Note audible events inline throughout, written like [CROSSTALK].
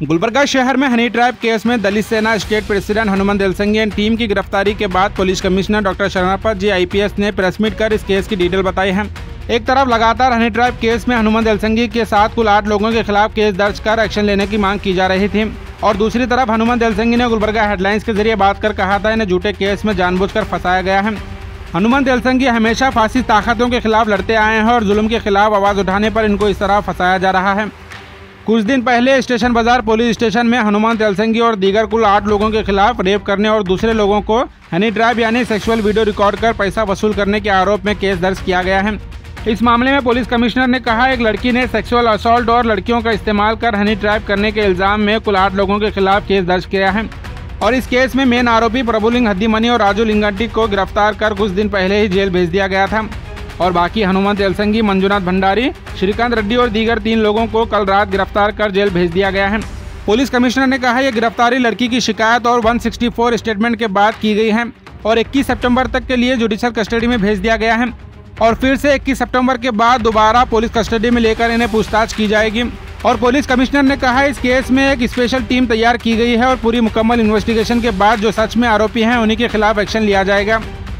गुलबर्गा शहर में honey trap case में Dalit Sena state president Hanuman Dilsangi and team की गिरफ्तारी के बाद police commissioner doctor Sharanapat ji IPS ने प्रेस मीट कर इस केस की डिटेल बताई है। एक तरफ़ लगातार हनी ट्रैप केस में हनुमान दिलसंगी के साथ कुल आठ लोगों के खिलाफ केस दर्ज कर एक्शन लेने की मांग की जा रही थी। और दूसरी तरफ़ हनुमान दिलसंगी ने गुलबर्गा हेडलाइंस के ज़रिए बात कर कहा था, इन्हें झूठे केस में जानबूझकर फंसाया गया है। हनुमान दिलसंगी हमेशा फांसी ताकतों के खिलाफ लड़ते आए हैं और जुल्म के खिलाफ आवाज़ उठाने पर इनको इस तरह फंसाया जा रहा है। कुछ दिन पहले स्टेशन बाज़ार, पुलिस स्टेशन में हनुमान तेलसंगी और दीगर कुल आठ लोगों के खिलाफ रेप करने और दूसरे लोगों को हनी ड्राइव यानी सेक्सुअल वीडियो रिकॉर्ड कर पैसा वसूल करने के आरोप में केस दर्ज किया गया है। इस मामले में पुलिस कमिश्नर ने कहा, एक लड़की ने सेक्सुअल असॉल्ट और लड़कियों का इस्तेमाल कर हनी ट्रैप करने के इल्ज़ाम में कुल आठ लोगों के खिलाफ केस दर्ज किया है। और इस केस में मेन आरोपी प्रभुलिंग हद्दीमनी और राजू लिंगड्डी को गिरफ़्तार कर कुछ दिन पहले ही जेल भेज दिया गया था। और बाकी हनुमान तेलसंगी मंजुनाथ भंडारी, श्रीकांत रेड्डी और दीगर तीन लोगों को कल रात गिरफ़्तार कर जेल भेज दिया गया है। पुलिस कमिश्नर ने कहा यह गिरफ्तारी लड़की की शिकायत और 164 स्टेटमेंट के बाद की गई है और 21 सितंबर तक के लिए जुडिशल कस्टडी में भेज दिया गया है और फिर से 21 सितंबर के बाद दोबारा पुलिस कस्टडी में लेकर इन्हें पूछताछ की जाएगी। और पुलिस कमिश्नर ने कहा, इस केस में एक स्पेशल टीम तैयार की गई है और पूरी मुकम्मल इन्वेस्टिगेशन के बाद जो सच में आरोपी हैं, उन्हीं के खिलाफ एक्शन लिया जाएगा।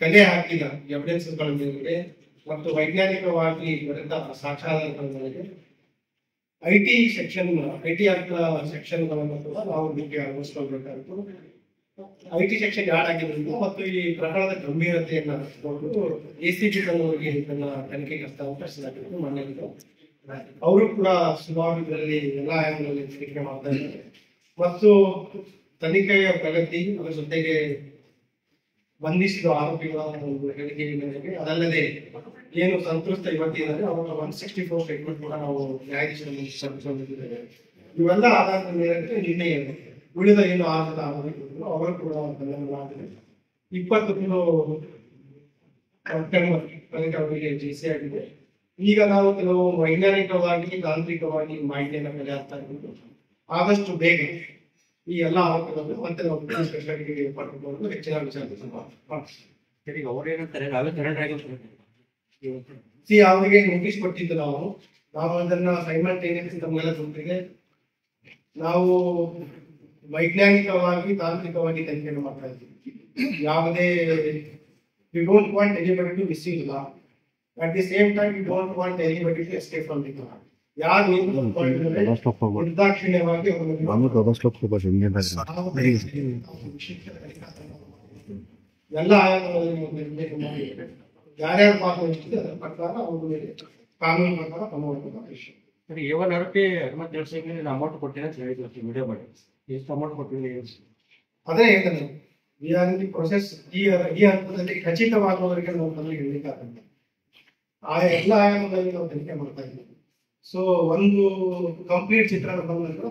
ಕಲೆ ಹಾಕಿದ ಎವಿಡೆನ್ಸ್ಗಳ ಮೇರೆಗೆ ಮತ್ತು ವೈಜ್ಞಾನಿಕವಾಗಿ ದೊರೆತ ಸಾಕ್ಷಾಧಾರಗಳಿಗೆ I T section I T act ಸೆಕ್ಷನ್ಗಳನ್ನು ಕೂಡ ನಾವು ನಿಮಗೆ ಅಳವಡಿಸ್ಕೊಳ್ಬೇಕಾಗಿತ್ತು. ಐ ಟಿ ಸೆಕ್ಷನ್ ಯಾಡ್ ಆಗಿದ್ದರಿಂದ ಮತ್ತು ಈ ಪ್ರಕರಣದ ಗಂಭೀರತೆಯನ್ನು ನೋಡಿಬಿಟ್ಟು ಎ ಸಿ ಬಿ ತನ್ನವರಿಗೆ ಇದನ್ನ ತನಿಖೆಗೆ ಹಸ್ತಾಂತರಿಸಲಾಗಿತ್ತು ಮನೆಯಲ್ಲಿ ಅವರು ಕೂಡ ಸುಮಾರು ಎಲ್ಲ ಆಯಾಮಗಳಲ್ಲಿ ತನಿಖೆ ಮಾಡ್ತಾ ಇದ್ದಾರೆ. ಮತ್ತು ತನಿಖೆಯ ಪ್ರಗತಿ, ಅದರ ಜೊತೆಗೆ ಬಂಧಿಸಿದ ಆರೋಪಿಗಳ ಹೇಳಿಕೆ ಮೇರೆಗೆ. ಅದಲ್ಲದೆ ಏನು ಸಂತ್ರಸ್ತ ಇವತ್ತಿದ್ದಾರೆ ಅವರ ಒನ್ ಸಿಕ್ಸ್ಟಿ ಫೋರ್ ಸ್ಟೇಟ್ಮೆಂಟ್ ಕೂಡ ನಾವು ನ್ಯಾಯಾಧೀಶರ ಮುಂದೆ ಸಲ್ಲಿಸಿದ್ದೇವೆ ಇವೆಲ್ಲ ಆಧಾರದ ಮೇರೆಗೆ ನಿನ್ನೆ ಉಳಿದ ಏನು ಆಧಾರದ ಆರೋಪಿಗಳು, ಅವರು ಕೂಡ ಬಂಧನಗಳಾಗಿದೆ ಇಪ್ಪತ್ತು ಕಿಲೋ ಅವರಿಗೆ ಅವರಿಗೆ ಸಿ ಆಗಿದೆ. ಈಗ ನಾವು ಕೆಲವು ವೈಜ್ಞಾನಿಕವಾಗಿ ತಾಂತ್ರಿಕವಾಗಿ ಮಾಹಿತಿಯನ್ನು ಮೇಲೆ ಆಗ್ತಾ ಇರೋದು ಆದಷ್ಟು ಬೇಗ ಈ ಎಲ್ಲ ಆರೋಪಗಳನ್ನು ಮತ್ತೆ ನಾವು ಕಸ್ಟಡಿಗೆ ಪಡೆದುಕೊಂಡು ಹೆಚ್ಚಿನ ಸರಿ ಅವ್ರೇನಂತಾರೆ ನಾವೇ ಸರೆಂಡರ್ ಆಗಿ ಸಿ ಅವರಿಗೆ ನೋಟಿಸ್ ಕೊಟ್ಟಿದ್ದು ನಾವು. ನಾವು ಅದನ್ನ ಸೈಮಲ್ಟೇನಿಯಸ್ ನಮಗೆಲ್ಲ ಗುಂಪಿಗೆ ನಾವು ವೈಜ್ಞಾನಿಕವಾಗಿ ತಾಂತ್ರಿಕವಾಗಿ ತನಿಖೆಯನ್ನು ಮಾಡ್ತಾ ಇದ್ದೀವಿ. ಯಾವುದೇ we don't want anybody to missing law at the same time we don't want anybody to escape from the law ಯಾರು ನಿರ್ದಾಕ್ಷಿಣ್ಯವಾಗಿ ಎಲ್ಲ ಯಾರ್ಯಾರು ಭಾಗವಹಿಸಿದೆ ಅದರ ಪ್ರಕಾರ ಅವ್ರ ಮೇಲೆ ಕಾನೂನು ಪ್ರಕಾರ ಸರಿ ಏವನ್ ಆರೋಪಿ ಹನುಮಂತ್ ದೇವಸ್ಥಾನಕ್ಕೆ ನಾನು ಅಮೌಂಟ್ ಕೊಡ್ತೀನಿ ಅಂತ ಹೇಳಿದ್ರು ವಿಡಿಯೋ ಮಾಡಿ. ಎಷ್ಟು ಅಮೌಂಟ್ ಕೊಡ್ತೀನಿ ಅದೇ ಹೇಳಿದೆ we are in the process ಈ ಈ ಹಂತದಲ್ಲಿ ಖಚಿತವಾಗುವವರೆಗೆ ನಾವು ಹೇಳಲಿಕ್ಕಾಗಲ್ಲ. ಆ ಎಲ್ಲ ಆಯಾಮದಲ್ಲಿ ನಾವು ತನಿಖೆ ಮಾಡ್ತಾ ಇದ್ದೀವಿ. ಸೊ ಒಂದು ಕಂಪ್ಲೀಟ್ ಚಿತ್ರ ಬಂದ ನಂತರ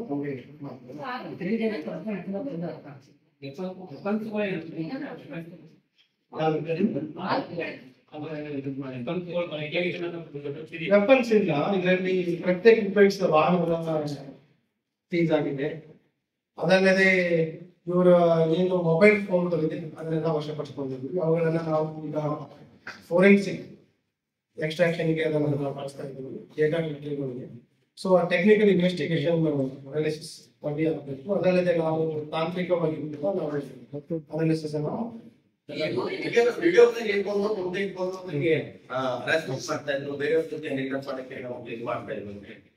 ಮಾಡ್ತೇವೆ ವೆಪನ್ಸ್ ಇಲ್ಲ. ಇದರಲ್ಲಿ ಪ್ರತ್ಯೇಕ ಉಪಯೋಗಿಸಿದ ವಾಹನಗಳ ಸೀಸ್ ಆಗಿದೆ. ಅದಲ್ಲದೆ ಇವರ ಏನು ಮೊಬೈಲ್ ಫೋನ್ಗಳಿದೆ ಅದನ್ನೆಲ್ಲ ವಶಪಡಿಸಿಕೊಂಡಿದ್ವಿ ಅವುಗಳನ್ನ ನಾವು ಈಗ ಫೋರೆನ್ಸಿಕ್ ಎಕ್ಸ್ಟ್ರಾಕ್ಷನ್ಗೆ ಅದನ್ನು ನಾವು ಬಳಸ್ತಾ ಇದ್ದೀವಿ ಏಕಾಗ್ರತೆಗಳಿಗೆ ಸೊ ಆ ಟೆಕ್ನಿಕಲ್ ಇನ್ವೆಸ್ಟಿಗೇಷನ್ ಅನಾಲಿಸಿಸ್ ಮಾಡಿ ಆಗಬೇಕು ಅದಲ್ಲದೆ ನಾವು ತಾಂತ್ರಿಕವಾಗಿ ನಾವು ಅನಾಲಿಸಿಸ್ ಅನ್ನು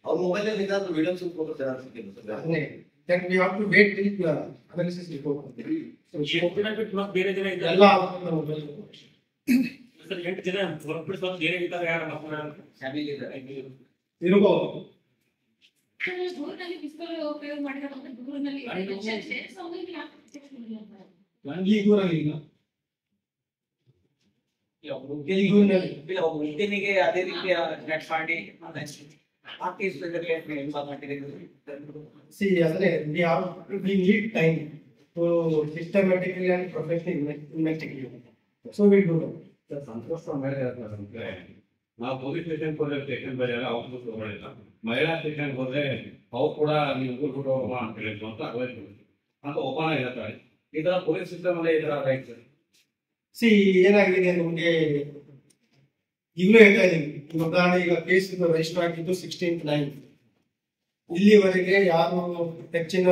ಅವ್ರ ಮೊಬೈಲ್ ಅಲ್ಲಿ ವಿಡಿಯೋಸ್ ಇಟ್ಕೊಂಡು ಅದನ್ನೇ then we have to wait till the analysis report ಬೇರೆ ಜನ ಎಲ್ಲ [COUGHS] ಸರ್ ಎಂಟು ಜನ ಹೊರಪಡಿಸಿ ಬಂದು ಏನೇ ಇದ್ದಾರೆ ಯಾರ ಮಕ್ಕಳ ಫ್ಯಾಮಿಲಿ ಇರಬಹುದು ದೂರಿನಲ್ಲಿ ಪಿಸ್ತೂಲ್ ಉಪಯೋಗ ಮಾಡಿದ್ರೆ ಮತ್ತೆ ದೂರಿನಲ್ಲಿ ಸೇರಿಸೋದ್ರಲ್ಲಿ ಯಾಕೆ ಪ್ರತ್ಯಕ್ಷ ಮಾಡಿಲ್ಲ? ನನಗೆ ಈ ಊರಲ್ಲಿ ಇಲ್ಲ ಹುಟ್ಟಿನಿಗೆ ಅದೇ ರೀತಿಯ ನೆಟ್ ಮಾಡಿ ಆ ಕೇಸ್ ಮಾಡಿದ್ರೆ ಸಿ ಅಂದ್ರೆ we have we need time to systematically and professionally investigate. So we do that. ಸಂತೋಷ ನಾವು ಪೊಲೀಸ್ ಸ್ಟೇಷನ್ ಹೋದ್ರೆ ಸ್ಟೇಷನ್ ಬೇರೆ ಅವ್ರು ತಗೊಳ್ಳಿಲ್ಲ ಮಹಿಳಾ ಸ್ಟೇಷನ್ ಹೋದ್ರೆ ಅವ್ರು ಕೂಡ ನೀವು ಊರು ಬಿಟ್ಟು ಹೋಗುವ ಅಂತ ಹೇಳಿದ್ರು ಅಂತ ಅವಾಯ್ಡ್ ಅಂತ ಒಪ್ಪನ ಹೇಳ್ತಾರೆ. ಈ ತರ ಪೊಲೀಸ್ ಸಿಸ್ಟಮ್ ಅಲ್ಲೇ ಈ ತರ ರೈಟ್ ಸರ್ ಸಿ ಏನಾಗಿದೆ ನಿಮಗೆ ಈಗಲೂ ಹೇಳ್ತಾ ಇದ್ದೀನಿ. ಉದಾಹರಣೆ ಈಗ ಕೇಸ್ ರಿಜಿಸ್ಟರ್ ಆಗಿದ್ದು ಸಿಕ್ಸ್ಟೀನ್ ನೈನ್ ಇಲ್ಲಿವರೆಗೆ ಯಾರು ಹೆಚ್ಚಿನ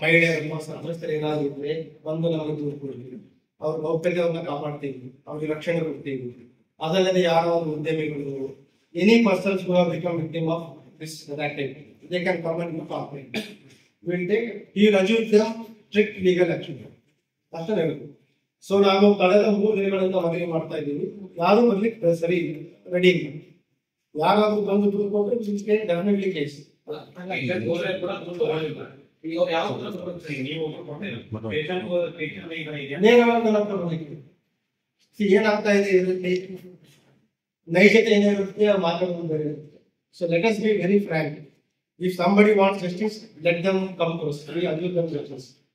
ಮಹಿಳೆಯರು ಸಂತ್ರಸ್ತರು ಏನಾದ್ರು ಇದ್ರೆ ಬಂದು ನಮಗೆ ದೂರು ಕೊಡ್ಲಿ ಅವ್ರ ಗೌಪ್ಯತೆಯನ್ನ ಕಾಪಾಡ್ತೀವಿ ಅವ್ರಿಗೆ ರಕ್ಷಣೆ ಕೊಡ್ತೀವಿ. ಅದಲ್ಲದೆ ಯಾರೋ ಒಂದು ಉದ್ಯಮಿಗಳು any persons who become victim of this they can come and complaint will take ಈ ರಜು ಸ್ಟ್ರಿಕ್ಟ್ ಲೀಗಲ್ ಆಕ್ಷನ್ ಅಷ್ಟೇ ಹೇಳುದು ಸೊ ನಾವು ಕಳೆದ ಮೂರು ದಿನಗಳಿಂದ ಮನವಿ ಮಾಡ್ತಾ ಇದ್ದೀವಿ ಯಾರು ಬರ್ಲಿಕ್ಕೆ ಸರಿ ರೆಡಿ ಇಲ್ಲ. ಯಾರಾದ್ರೂ ಬಂದು ಕೂತ್ಕೊಂಡ್ರೆ ಡೆಫಿನೆಟ್ಲಿ ಕೇಸ್ नहीं गलत very frank if somebody wants justice